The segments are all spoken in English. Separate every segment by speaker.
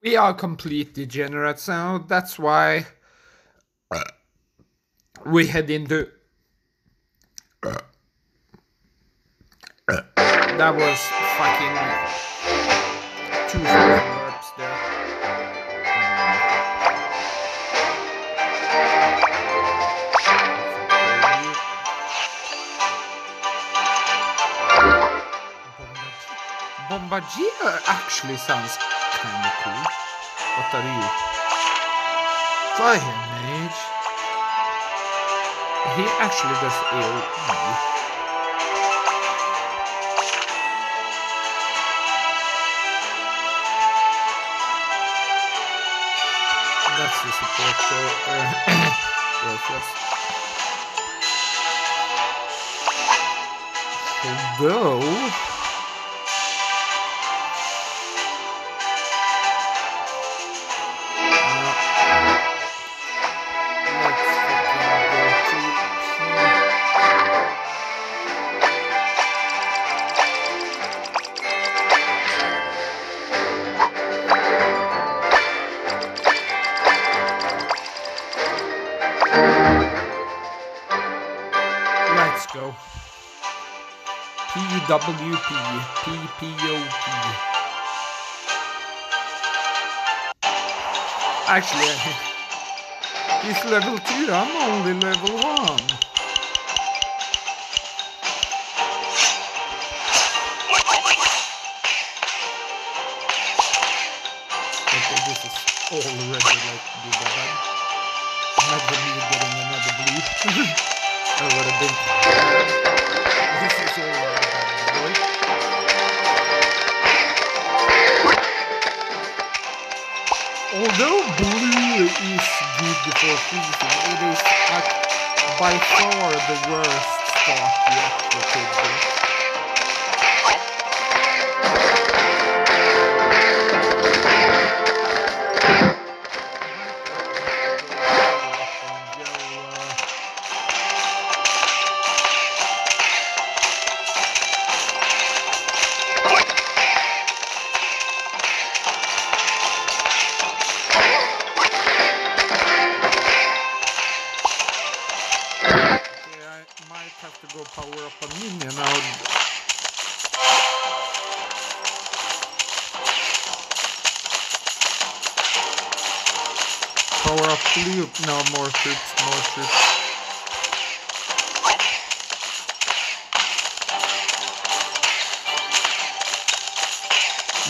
Speaker 1: We are complete degenerates, so that's why we head into. That was fucking two fucking there. Bombardier actually sounds kind of cool. What are you? Fire mage. He actually does AoE. That's the support. Uh, worthless. Although. PWP. PPOP. Actually, he's level 2. I'm only level 1. Okay, this is already like Giga bad. Imagine me getting another blue. I would have been Although blue is good for freezing, it is by far the worst spot yet for Pidgey. Go power up a minion now. Power up blue. No, more troops, more troops.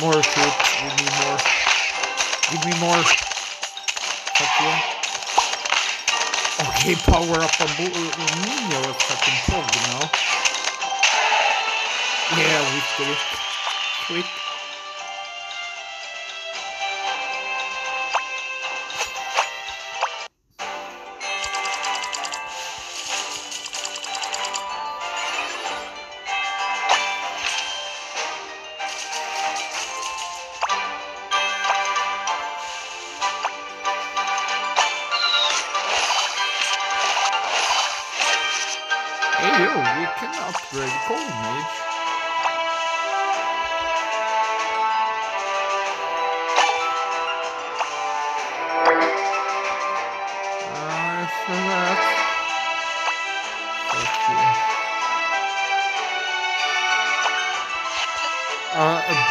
Speaker 1: More troops, give me more. Give me more. Fuck yeah. Okay, power up a uh, uh, Nino with fucking Pog now. Yeah, we victory. Quick.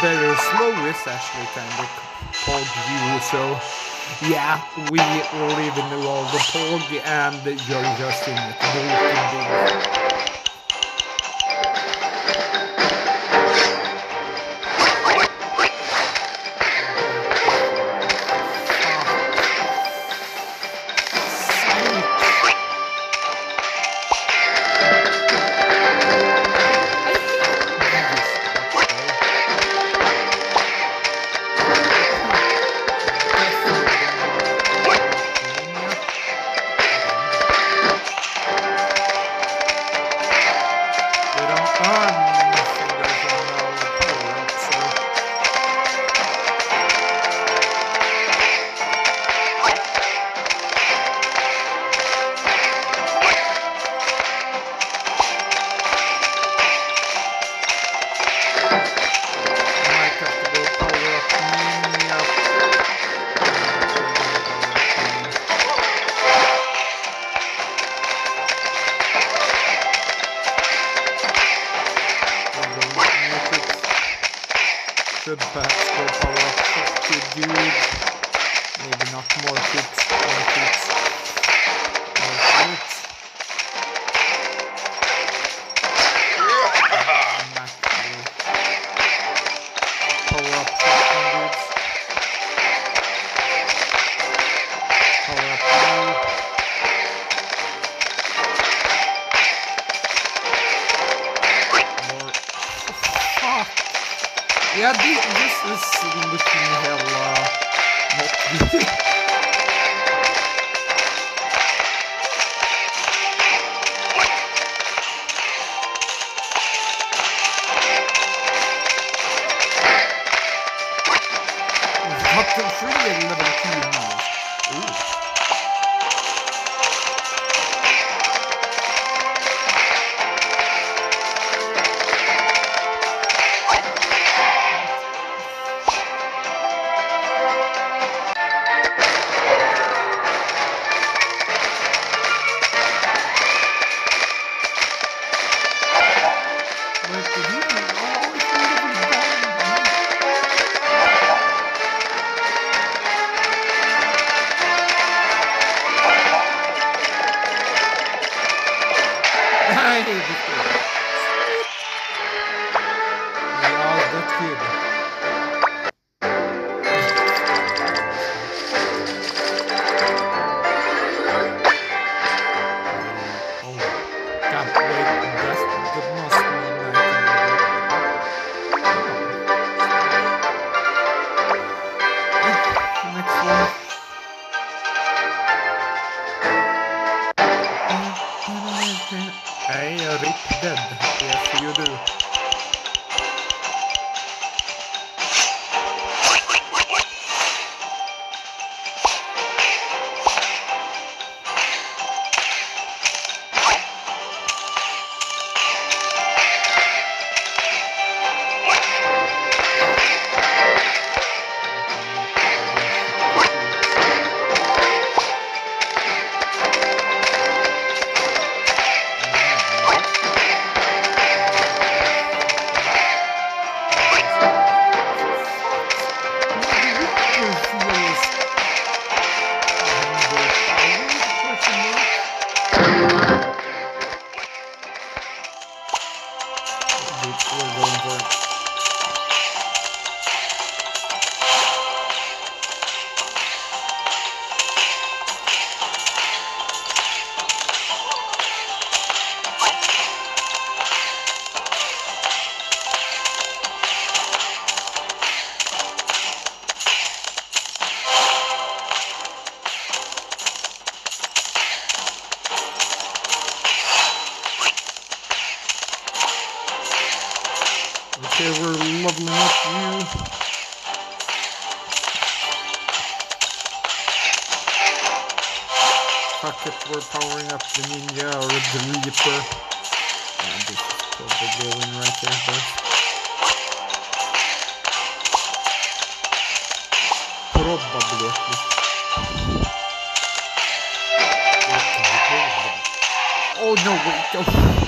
Speaker 1: A slow is actually kind of Pog view, so yeah, we live in the world of Pog and you're just in it. Maybe not God, wait, that's, the must We're It, we're powering up the ninja or the reaper. Yeah, this is probably going right there first. Probably at least. Oh no, wait, oh.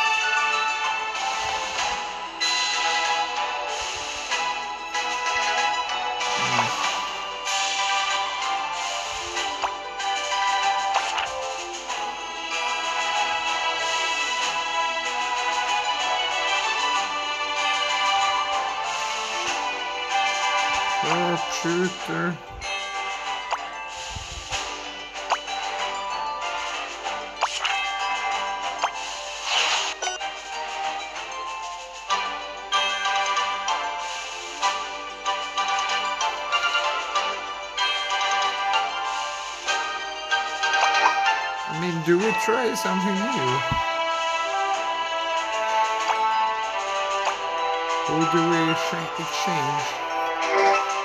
Speaker 1: sure. I mean, do we try something new? Or do we exchange?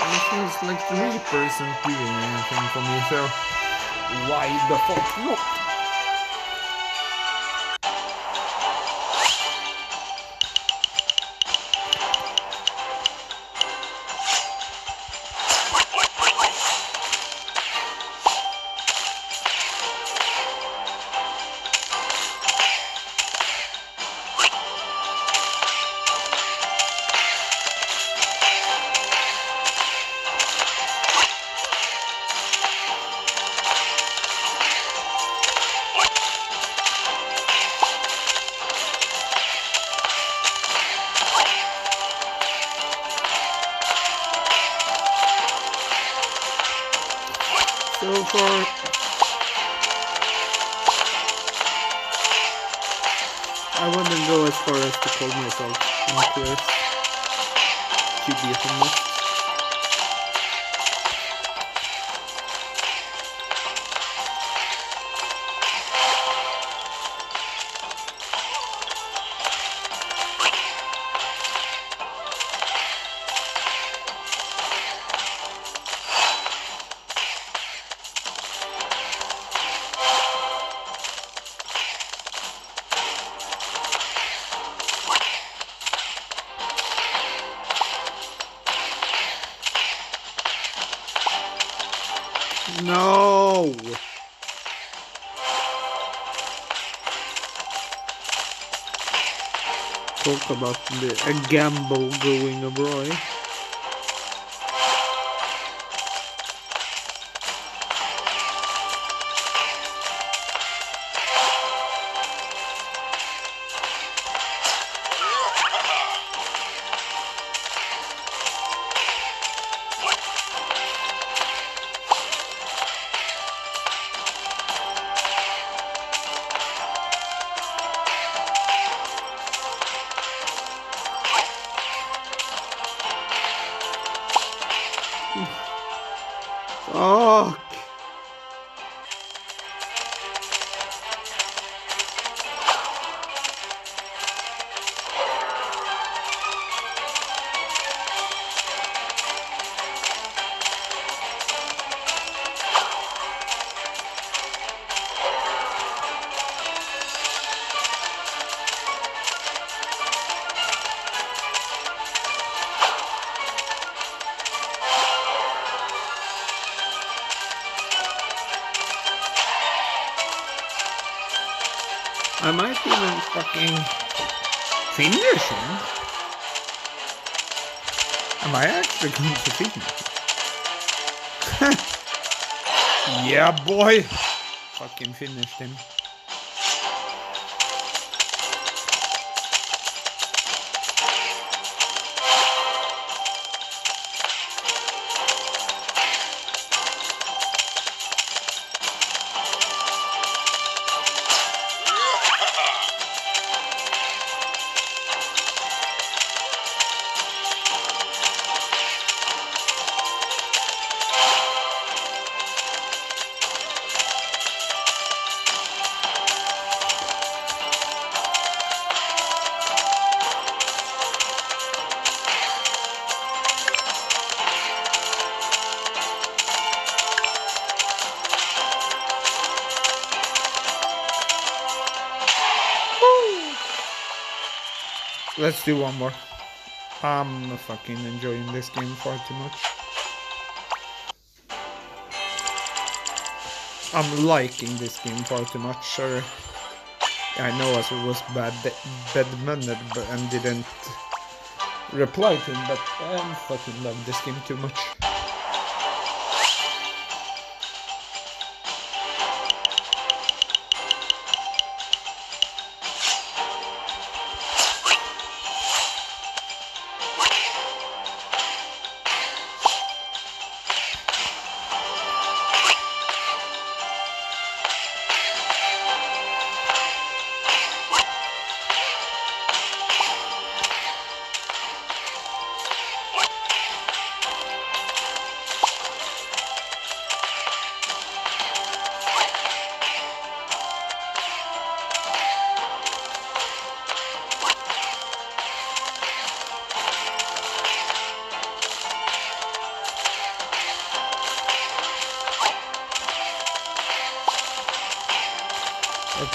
Speaker 1: It feels like the Reaper isn't doing anything for me, so why the fuck not? Far, I wouldn't go as far as to call myself incorrect. To be honest. Talk about the, a gamble going abroad. Fuck! I might even fucking finish him. Am I actually going to finish him? yeah, boy! Fucking finished him. Let's do one more. I'm fucking enjoying this game far too much. I'm liking this game far too much, sure. I know as it was bad bad mannered but and didn't reply to him, but I fucking love this game too much.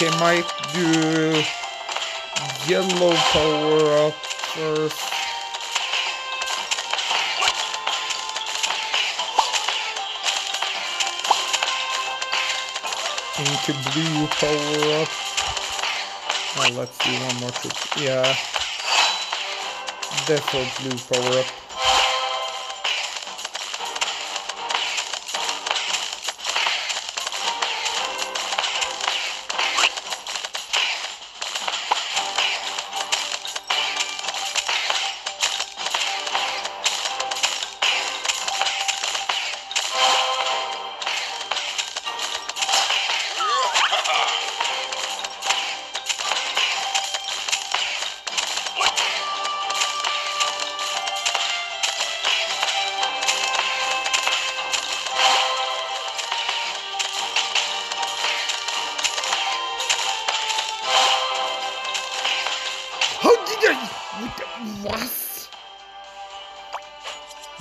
Speaker 1: Okay, might do yellow power up first. Into blue power up. Oh, let's do one more trip. Yeah. Default blue power up.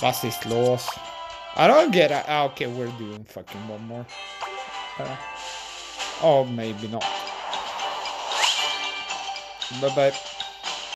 Speaker 1: Was is lost? I don't get it. Ah, okay, we're doing fucking one more. Uh, oh, maybe not. Bye bye.